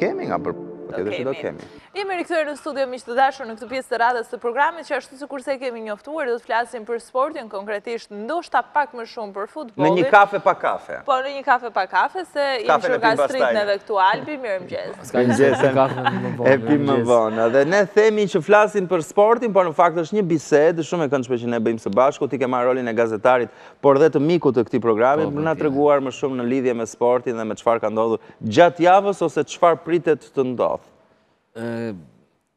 Kemi nga për këtë dhe që do kemi. Jemi rikthyer në studio miq të dashur në këtë pjesë të radhës të programit, që ashtu sikurse kemi njoftuar, do të flasim për sportin konkretisht, ndoshta pak më shumë për futbollin. Në një kafe pa kafe. Po, në një kafe pa kafe, se jemi që ka strit në dhe këtu Albi, mirëmëngjes. S'ka gjë se e pi kafen më vonë. E pi më vonë. Dhe ne themi që flasim për sportin, por në fakt është një bisedë, shumë e këndshme që ne bëjmë së bashku, ti ke marrë rolin e gazetarit por dhe të mikut të këtij programi, për të na treguar më shumë në lidhje me sportin dhe me çfarë ka ndodhur gjatë javës ose çfarë pritet të ndodhë. Ë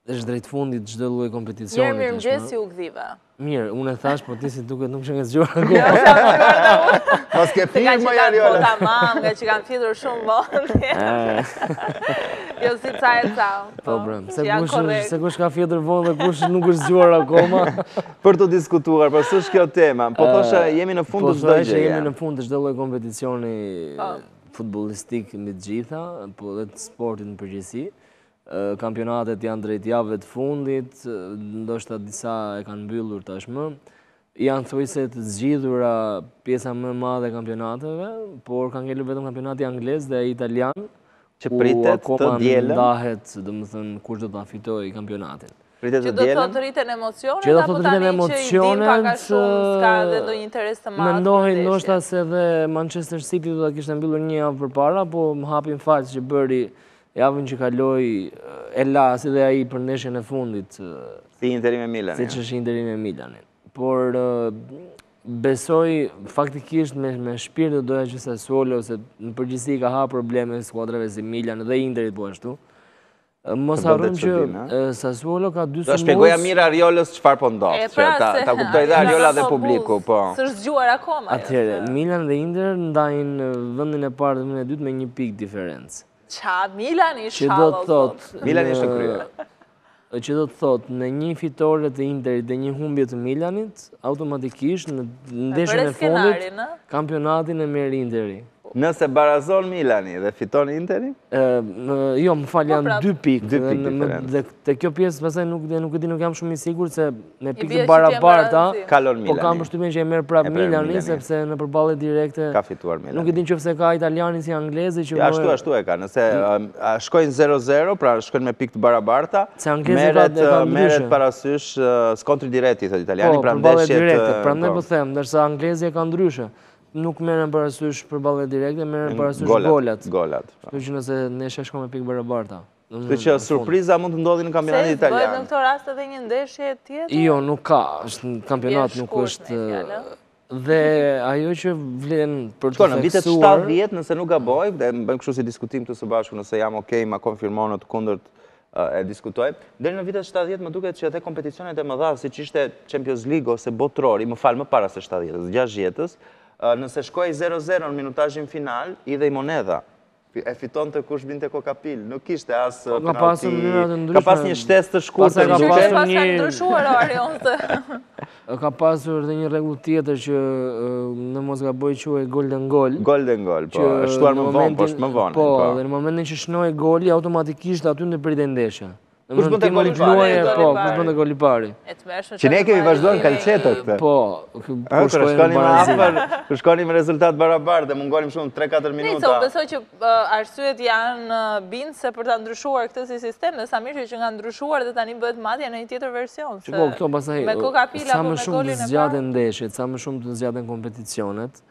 është drejt fundit çdo lloj kompeticioni. Mirë, mirëmëngjes si u gdhiva. Mirë, unë e thash, po ti si duket nuk je zgjuar. Pas ke firë, më jari ora. Të ka që kanë bota mamë, ngaqë kanë fjetur shumë vonë dje. Jo, si ca e ca. Po, mbrëmë, se kush ka fjetur vonë dje, kush nuk është zgjuar akoma. Për t'u diskutuar, po s'është kjo tema. Po thosha, jemi në fund të çdo gjëje. Po thosha, jemi në fund të çdo lloj kompeticioni, po, futbollistik mbi të gjitha, po dhe të sportit në përgjithësi. Kampionatet janë drejt javëve të fundit, ndoshta disa e kanë mbyllur tashmë. Janë thuajse të zgjidhura pjesa më e madhe e kampionateve, por kanë ngelur vetëm kampionati anglez dhe italian, që pritet të dielën. Ku akoma do ndahet, domethënë, kush do ta fitojë kampionatin. Që do të thotë rriten emocionet? Që do të thotë rriten emocionet? Mendoj ndoshta se dhe Manchester City do ta kishte mbyllur një javë përpara, po me hapin fals që bëri javën që kaloi e la si dhe ai për ndeshjen e fundit. Si Interi me Milanin. Siç është Interi me Milanin. Por besoj faktikisht me shpirt doja që Sassuolo, ose në përgjithësi ka hap probleme skuadrave si Milan dhe Interi po ashtu. Mos harrojmë që Sassuolo ka dy sezone... Do shpjegoja mirë Ariolës çfarë po ndodh, që pra, se... Ta kuptojë dhe Ariola dhe publiku, po... S'është zgjuar akoma... Atëherë, Milan dhe Inter ndajnë vendin e parë dhe vendin e dytë me një pikë diferencë. Ça, Milani është, o zot. Milani është në krye. Që do të thotë, në një fitore të Interit dhe një humbje të Milanit, automatikisht në ndeshjen e fundit, kampionatin e merr Interi. Nëse barazon Milani dhe fiton Interi? Jo, më fal, po, janë pra dy pikë. Dhe te kjo pjesë, pastaj nuk e di, nuk jam shumë i sigurt, se me pikë të barabarta, po kam përshtypjen që e merr prapë Milani, sepse në përballjet direkte, nuk e di në qoftë se e ka italiani si anglezi, që më... Ashtu, ashtu e ka, nëse shkojnë 0-0, pra shkojnë me pikë të barabarta, merret parasysh, skontri direkt, i thotë italiani, po, pra ndeshjet... Po, përballjet direkte, pra ndër po them, ndërsa anglezi e ka ndryshe. Nuk merren parasysh përballjet direkte, merren parasysh golat. Golat. Kështu që nëse ndeshja shkon me pikë barabarta. Kështu që surpriza mund të ndodhin në kampionatin italian. Se bëhet në këto raste edhe një ndeshje tjetër? Jo, nuk ka, është në kampionat nuk është. Dhe ajo që vlen për të theksuar... Në vitet 70, nëse nuk gaboj, dhe më bëjmë kështu si diskutim këtë së bashku, nëse jam okej, ma konfirmon në të kundërt, e diskutoj. Deri në vitet 70 më duket që edhe kompeticionet e mëdha siç ishte Champions League ose Botërori, më fal, më para se 70-s, 60-s, nëse shkohej 0-0 në minutazhin final, hidhej monedha. E fitonte kush binte kokë a pil. Nuk kishte as penallti. Ka pasur mënyra të ndryshme. Ka pas një shtesë të shkurtër. Pastaj ka pasur një Pastaj ka pasur ndryshuar Arion se. Ka pasur dhe një rregull tjetër që në mos gaboj quhej golden goal. Golden goal, po. Është shtuar më vonë, po është më vonë. Po, po, dhe në momentin që shënohej goli, automatikisht aty ndërpritej ndeshja. Kush bënte gol i parë? Po, kush bënte gol i parë? Që ne e kemi vazhduar në kalçeto këtë. Po, kur shkonim më afër, kur shkonim me rezultat të barabartë dhe mungonin shumë 3-4 minuta. Arsyet janë bindëse për ta ndryshuar këtë si sistem dhe sa mirë që ka ndryshuar dhe tani bëhet madje në një tjetër version. Shiko, këto pastaj, sa më shumë të zgjaten ndeshjet, sa më shumë të zgjaten kompeticionet,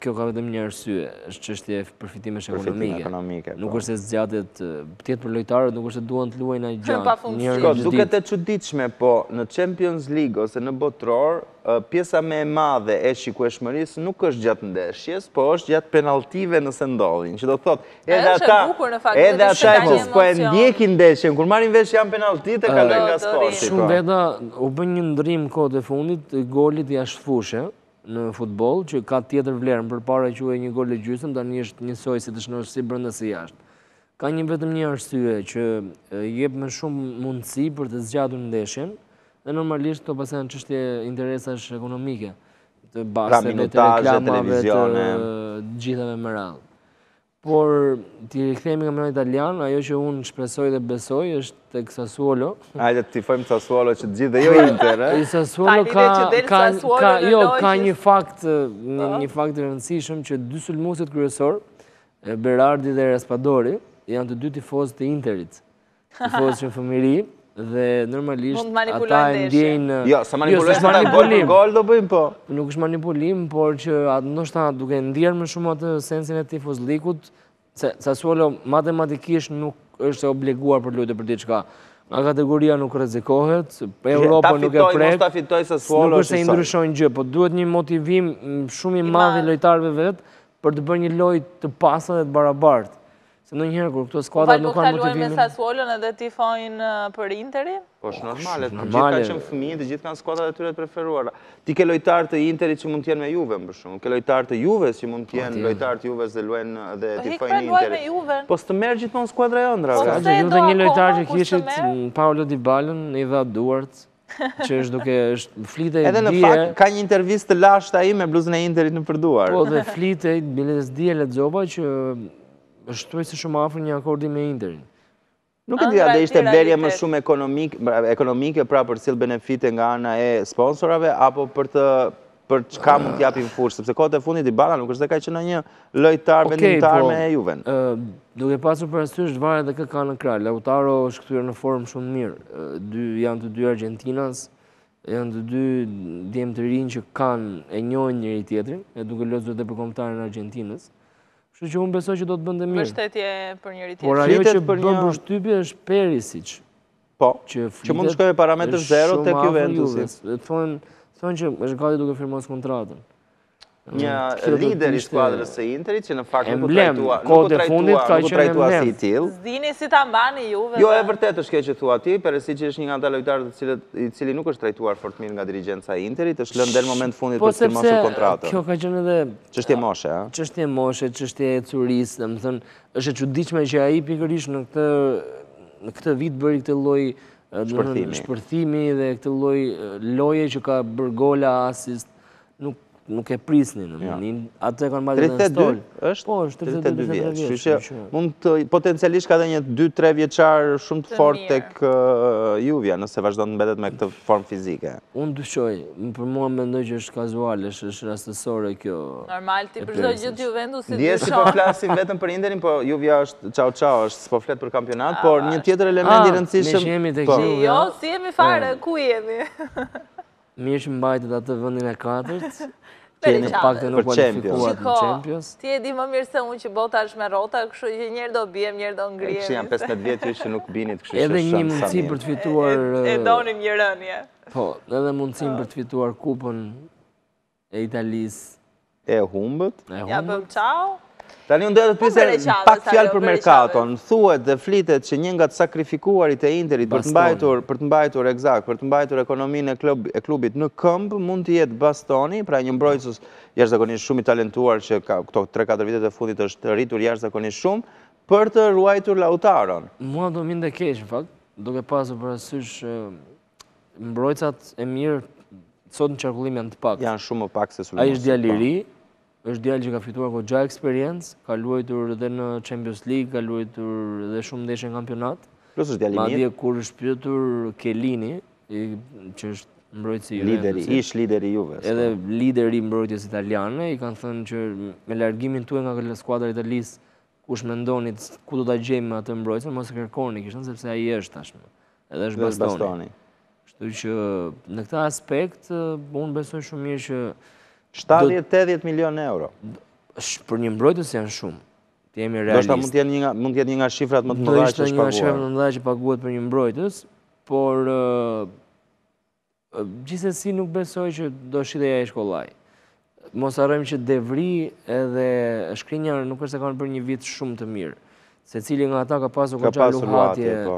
kjo ka vetëm një arsye, është çështje përfitimesh ekonomike. Nuk është se zgjatet, të jetë për lojtarët, nuk është se duan të luajnë aq gjatë. Shiko, duket e çuditshme, po në Champions League ose në Botëror, Pjesa më e madhe e shikueshmërisë nuk është gjatë ndeshjes, po është gjatë penalltive nëse ndodhin, që do të thotë, edhe ata, edhe ata që s'po e ndjekin ndeshjen, kur marrin vesh që janë penalltitë e kalojnë nga sporti. Shumë veta, u bë një ndërrim kohët e fundit, golit jashtë fushe në futboll, që ka tjetër vlerën, përpara quhej një gol e gjysëm, tani është njësoj si të shënosh si brenda si jashtë. Ka një vetëm një arsye që jep më shumë mundësi për të zgjatur ndeshjen dhe normalisht këto pastaj janë çështje interesash ekonomike të basteve, pra, të reklamave, të të gjithave me radhë. Por, t'i rikthehemi kampionatit italian, ajo që unë shpresoj dhe besoj është tek Sassuolo. Ajde, tifojmë Sassuolo që gjithë dhe jo Inter. Tek Sassuolo ka, ka, ka, jo, ka një fakt, një, po. një fakt të rëndësishëm që dy sulmuesit kryesorë, Berardi dhe Raspadori janë të dy tifozë të Interit. Tifozë që në fëmijëri dhe normalisht ata e ndjejnë... Jo, se manipulojnë se ata gol për gol do bëjmë po. Nuk është manipulim, por që ata ndoshta duke ndjerë më shumë atë sensin e tifozllëkut, se Sassuolo matematikisht nuk është e obliguar për të lujt për diçka. Nga kategoria nuk rrezikohet, për Europë nuk e prek, nuk është se ndryshon gjë, po duhet një motivim shumë i madh i lojtarëve vetë, për të bërë një lojë të pastër dhe të barabartë. Se ndonjëherë, kur këto skuadra nuk kanë motivimin... Falë, po këta luajnë me Sassuolon edhe tifojnë për Interin? Po është normale, të gjithë kanë qenë fëmijë, të gjithë kanë skuadrat e tyre të preferuara. Ti ke lojtarë të Interit që mund t'jenë me Juven, më shumë. Ke lojtarë të Juves që mund t'jenë lojtarë të Juves dhe luajnë dhe tifojnë Interin. Po s'të merr gjithmonë skuadra e ëndrrave. Po se e do akoma, ku së të merë? Paulo Dybalën, i dha duart. Që është duke është flitej dje... Edhe në fakt, ka një intervistë të lashtë ai me bluzën e Interit nëpër duar. Po dhe flitej, biles dje lexova që është thuajse shumë afër një akordi me Interin. Nuk e di a do ishte blerje më shumë ekonomike pra për të sjellë benefite nga ana e sponsorave, apo për të për çka mund të japi në fushë, sepse kohët e fundit Dybala nuk është se ka qenë një lojtar okay, vendimtar po, me Juven. Ë, duke pasur parasysh varet dhe kë ka në krah. Lautaro është kthyer në formë shumë mirë. Dy janë të dy argjentinas, janë të dy djem të rinj që kanë e njohin njëri tjetrin, e duke lozur dhe për kombëtaren e Argjentinës. Kështu që unë besoj që do të bënte mirë. Mbështetje për njëri tjetrin. Por ajo që bën përshtypje është Perisic. Po, që mund të shkojë me parametër zero tek Juventusi. Thonë që është gati duke firmos kontratën. Një lider i skuadrës së Interit që në fakt nuk u trajtua, nuk u trajtua, nuk u trajtua si i tillë. S'dini si ta mbani ju. Jo, e vërtetë është kjo që thua ti, Perisic është një nga ata lojtarët të cilët i cili nuk është trajtuar fort mirë nga dirigjenca e Interit, është lënë deri në moment të fundit po, për të firmosur kontratën. Kjo ka qenë edhe çështje moshe, a? Çështje moshe, çështje ecurie, domethënë Është e çuditshme që ai pikërisht në këtë në këtë vit bëri këtë lloj shpërthimi. shpërthimi dhe këtë lloj loje që ka bërë gola asist nuk nuk e prisnin në ja. Nin, atë e kanë mbajtur në stol. Është? Po, është 32 vjeç. Kështu që mundet potencialisht ka dhe një 2-3 vjeçar shumë të fortë tek Juvja, nëse vazhdon të mbetet me këtë formë fizike. Unë dyshoj, unë për mua mendoj që është kazuale, është është rastësore kjo e Perisic. Normal, ti për çdo gjë të Juventusit dyshon. Ndjesë që po flasim vetëm për Interin, po Juvja është çau çau, është s'po flet për kampionat, por një tjetër element i rëndësishëm. Ah, meqë jemi tek Juvja. Jo, s'jemi fare, ku jemi? Mirë që mbajtët atë vendin e katërt. Demek u kualifikuat në Champions. Ti e di më mirë se unë që bota është me rota, kështu që njëherë do biem, njëherë do ngrihemi. Kështu janë 15 vjetë ju që nuk binit, kështu që shumë samin. Edhe një mundësi për të fituar... E donim një rënie. Po, edhe mundësi për të fituar kupën e Italisë. E humbët. E humbët. Ia bëmë çau. Tani unë doja të të pyesja pak fjalë për merkaton. Thuhet dhe flitet që një nga të sakrifikuarit e Interit për të mbajtur, për të mbajtur eksakt, për të mbajtur ekonominë e klub e klubit në këmbë mund të jetë Bastoni, pra një mbrojtës jashtëzakonisht shumë i talentuar që ka këto 3-4 vitet e fundit është rritur jashtëzakonisht shumë për të ruajtur Lautaron. Mua do vinte keq në fakt, duke pasur parasysh mbrojtësat e mirë sot në qarkullim janë të paktë. Janë shumë më pak se sulmuesit. Ai është djalë i ri, Është djalë që ka fituar goxha eksperiencë, ka luajtur edhe në Champions League, ka luajtur edhe shumë ndeshje në kampionat. Plus është djalë i mirë. Madje kur është pyetur Kelini, që është mbrojtës i Juventusit. Lideri, ish-lideri i Juves. Edhe lideri i mbrojtjes italiane, i kanë thënë që me largimin tuaj nga skuadra e Italisë Kush mendoni ku do ta gjejmë atë mbrojtës, mos e kërkoni, kishte thënë sepse ai është tashmë. Edhe është Bastoni. Bastoni. Kështu që në këtë aspekt unë besoj shumë mirë që 70-80 milion euro. Për një mbrojtës janë shumë. Të jemi realistë. Do, mund të jetë një nga mund të jetë një nga shifrat më të mëdha që është paguar. Do të jetë një nga shifrat më të mëdha që paguhet për një mbrojtës, por Gjithsesi nuk besoj që do shitet aq kollaj. Mos harrojmë që De Vrij edhe Skriniar nuk është se kanë bërë një vit shumë të mirë. Secili nga ata ka pasur goxha luhatje, po,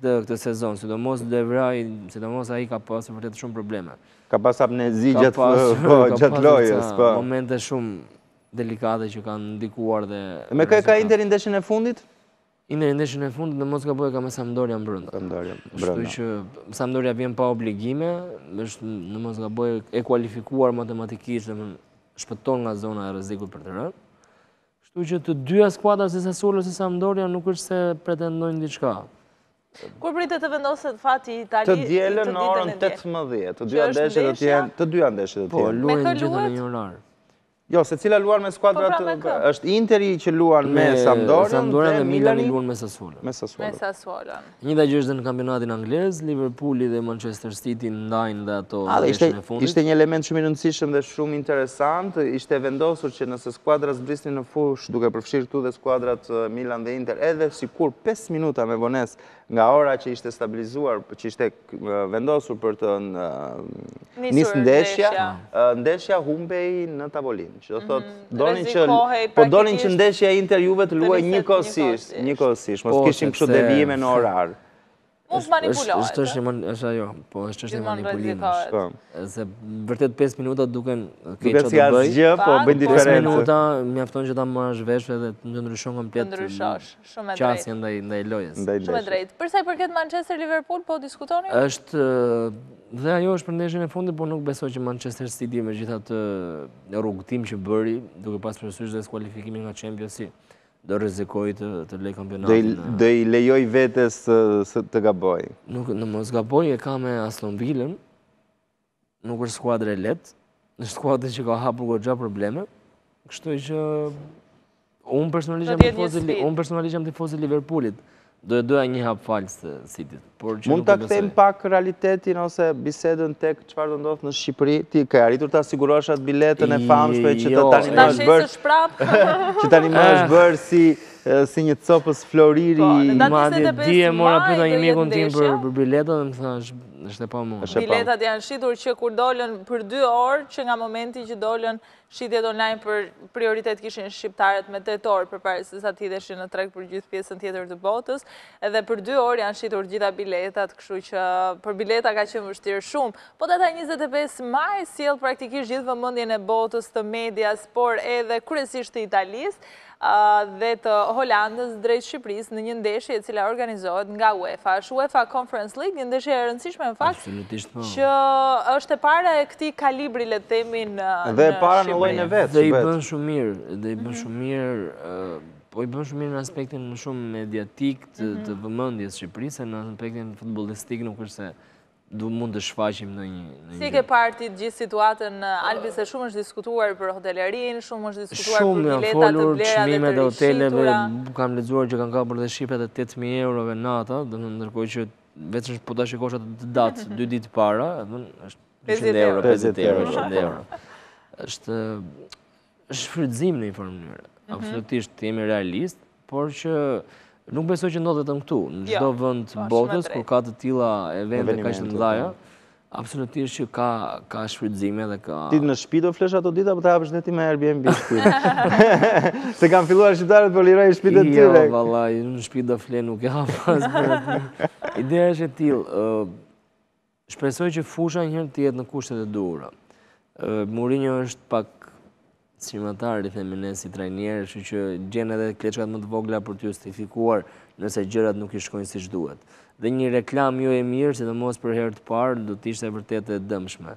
këtë sezon. Sidomos De Vrij, sidomos ai ka pasur vërtet shumë probleme. Ka pas amnezi gjatë po, gjatë lojës. Po. Momente shumë delikate që kanë ndikuar dhe... Me kë e ka Interi ndeshjen e fundit? Interi ndeshjen e fundit, në mos gaboj e ka me Sampdorian brënda. Sampdorian brënda. Kështu që Sampdoria vjen pa obligime, është në mos gaboj e kualifikuar matematikisht, domethënë shpëton nga zona e rrezikut për të rënë. Kështu që të dyja skuadrat si Sassuolo si Sampdoria nuk është se pretendojnë diçka. Kur pritet të vendoset fati i Itali... Të dielën në orën 18, të dyja ndeshjet do të jenë, të dyja ndeshjet do të jenë. Po, luajnë gjithë në një orar. Jo, secila luan me skuadrat... Po pra me kë? është Interi që luan me Sampdorian dhe Milani... luan me Sassuolo. Me Sassuolo. E njëjta gjë është dhe në kampionatin anglez, Liverpooli dhe Manchester City ndajnë dhe ato ndeshjen e fundit. Ishte një element shumë i rëndësishëm dhe shumë interesant, ishte vendosur që nëse skuadrat zbrisnin në fushë duke përfshirë këtu dhe skuadrat Milan dhe Inter, edhe sikur 5 minuta me vonesë nga ora që ishte stabilizuar, që ishte vendosur për të nisë ndeshja, ndeshja humbej në tavolinë. Që do mhm. thotë, donin që, po donin që ndeshja Inter Juve të luajë njëkohësisht, njëkohësisht, mos, po, kishim kështu devijime në orare. Mos manipulohet. Është është një është ajo, po është është një manipulim. Po. Se vërtet 5 minuta duken kaq, të bëjë, si asgjë, po bën diferencë. 5 minuta mjafton që ta marrësh vesh edhe të ndryshojë komplet. Të ndryshosh. Shumë e drejtë. Qasje ndaj ndaj lojës. Ndaj Shumë e ndeshjes. drejtë. Për sa i përket Manchester Liverpool po diskutoni? Është dhe ajo është për ndeshjen e fundit, por nuk besoj që Manchester City me gjithë atë rrugëtim që bëri, duke pas parasysh dhe skualifikimin nga Champions-i, do rrezikojë të të lejë Do i kampionatin në do i lejojë vetes të të gabojë. Nuk në mos gaboj e ka me Aston Villën, Nuk është skuadër e lehtë, është skuadër që ka hapur goxha probleme, kështu që unë personalisht jam tifoz i unë personalisht jam tifoz i Liverpoolit. Do e doja një hap falë Cityt. Por mund ta kthejmë pak realitetin ose bisedën tek çfarë do ndodh në Shqipëri? Ti ke arritur ta sigurosh atë biletën e famshme që të jo, tani më është bërë. Që tani më është bërë si Edhe si një copës floriri. Po, në datë 25 maj do jetë ndeshja. mikun tim për biletat dhe më tha, është e pamundur. Biletat janë shitur që kur dolën për 2 orë, që nga momenti që dolën shitjet online por prioritet kishin shqiptarët me 8 orë përpara sesa të hidheshin në treg për gjithë pjesën tjetër të botës, edhe për 2 orë janë shitur gjitha biletat, kështu që për bileta ka qenë vështirë shumë. Po data 25 maj, sjell praktikisht gjithë vëmendjen e botës të medias, por edhe kryesisht të Italisë, dhe të Holandës drejt Shqipërisë në një ndeshje e cila organizohet nga UEFA. Është UEFA Conference League, një ndeshje e rëndësishme në fakt. Absolutisht po. Që është e para e këtij kalibri le të themi në Shqipëri. Dhe e para në llojin e vet. Dhe i bën shumë mirë, dhe i bën shumë mirë, po i bën shumë mirë në aspektin më shumë mediatik, të vëmendjes Shqipërisë, e në aspektin futbollistik nuk është se Do mund të shfaqim në një... Si e ke parë ti gjithë situatën, Albi, se shumë është diskutuar për hotelerinë, shumë është diskutuar për biletat të blera dhe të rishitura. Çmimet e hoteleve, kam lexuar që kanë kapur dhe shifrat e 8.000 eurove nata, dhe ndërkohë që vetëm po ta shikosh atë datë, dy ditë para, dhe në është 200 euro, 50 euro, 100 euro. Shfrytëzim në një formë mënyre. Mhm. Absolutisht, të jemi realistë, por që nuk besoj që ndodh vetëm këtu. Në çdo jo, vend të po, botës, kur ka të tilla evente kaq të mëdhaja, po. absolutisht që ka shfrytëzime dhe ka... Ti në shpi do flesh ato dita, apo do ta hapësh dhe ti me Airbnb shpinë. Se kanë filluar shqiptarët po lirojnë shpitë e tyre. Jo, valla, në shpi do fle, nuk e hap. Ideja është e tilë, Shpresoj që fusha një herë të jetë në kushtet e duhura. Mourinho është pak strimatar, i themi ne si trajner, kështu që gjen edhe kleçkat më të vogla për të justifikuar nëse gjërat nuk i shkojnë siç duhet. Dhe një reklamë jo e mirë, sidomos për herë të parë, do të ishte vërtet e dëmshme.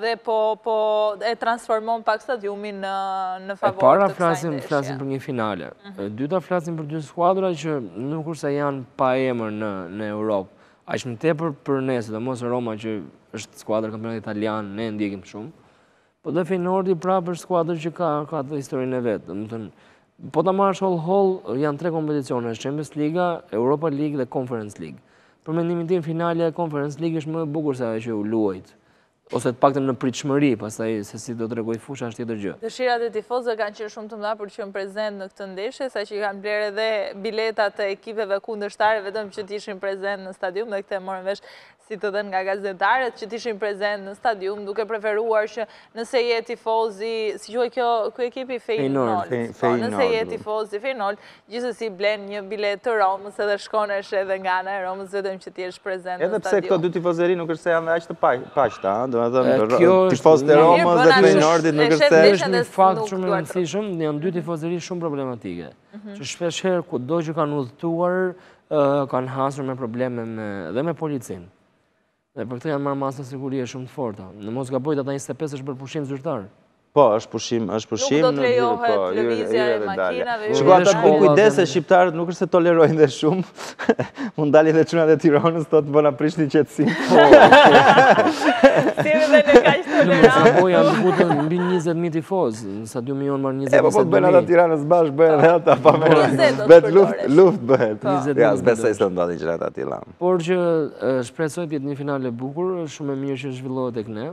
Dhe po po e transformon pak stadiumin në në favor të kësaj. E para flasim flasim për një finale. E dyta flasim për dy skuadra që nuk është se janë pa emër në në Europë. Aq më tepër për ne, sidomos Roma që është skuadër e kampionatit italian, ne ndjekim shumë. Po dhe Feyenoordi prapë është skuadër që ka ka atë historinë e vet. Domethënë Po ta marrësh hollë-hollë, janë tre kompeticione, është Champions Liga, Europa League dhe Conference League. Për mendimin tim finalja e Conference League është më e bukur se ajo që u luajt. Ose të paktën në pritshmëri, pastaj se si do të tregojë fusha është tjetër gjë. Dëshirat e tifozëve kanë qenë shumë të mëdha për të qenë prezentë në këtë ndeshje, saqë i kanë blerë edhe biletat e ekipeve kundërshtare vetëm që të ishin prezentë në stadium dhe këtë e morën vesh si të dhënë nga gazetarët që t'ishin prezent në stadium, duke preferuar që nëse je tifozi, siç është kjo, kjo ekipi Feyenoord, po, nëse je tifoz i Feyenoord, gjithsesi blen një biletë të Romës edhe shkonesh edhe nga ana e Romës vetëm që t'jesh prezent në stadium. Edhe pse këto dy tifozeri nuk është se janë dhe aq të paqta, domethënë tifozët e Romës dhe Feyenoordit nuk është se... Kjo është një fakt shumë i rëndësishëm, janë dy tifozeri shumë problematike. që shpeshherë kudo që kanë udhëtuar, kanë hasur me probleme dhe me policinë. Dhe për këtë janë marrë masa sigurie shumë të forta. Në mos gaboj, data 25 është bërë pushim zyrtar. Po, është pushim, është pushim. Nuk do të lejohet po, lëvizja e makinave. Kështu që ata kujdes se shqiptarët nuk është se tolerojnë dhe shumë. Mund dalin dhe çunat e Tironës, të të bëna prishin qetësi. Po, po. Si dhe në ka ishtë të në rafë. Në po janë të futen mbi 20.000 tifozë, në stadiumi jonë merr 20.000 tifozë. E po po të bëna dhe Tironës bashkë, bëjë dhe ata pa merak. Vetë luftë, luftë bëhet. Jo, s'besoj se në dalin çunat dhe ati lamë. Por që shpresoj të jetë një finale e bukur, shumë e mirë që zhvillohet tek ne.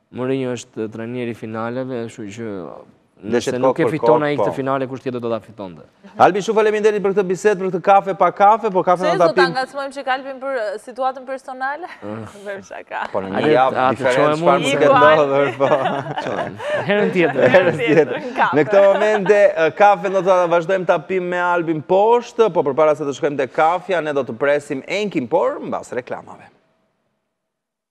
Mourinho është trajneri i finaleve, kështu që Nëse nuk e fiton ai këtë po. finale, kush tjetër do ta fitonte? Albi, shumë faleminderit për këtë bisedë, për këtë kafe pa kafe, po kafe na ta pim. Se do ta ngacmojmë çik Albin për uh, situatën personale? Vër ah. shaka. Po në një javë diferencë çfarë mund të ketë ndodhur, po. Herën tjetër, herën tjetër. Në këtë moment uh, kafen do ta vazhdojmë ta pim me Albin poshtë, po përpara se të shkojmë te kafja, ne do të presim Enkin, por mbas reklamave.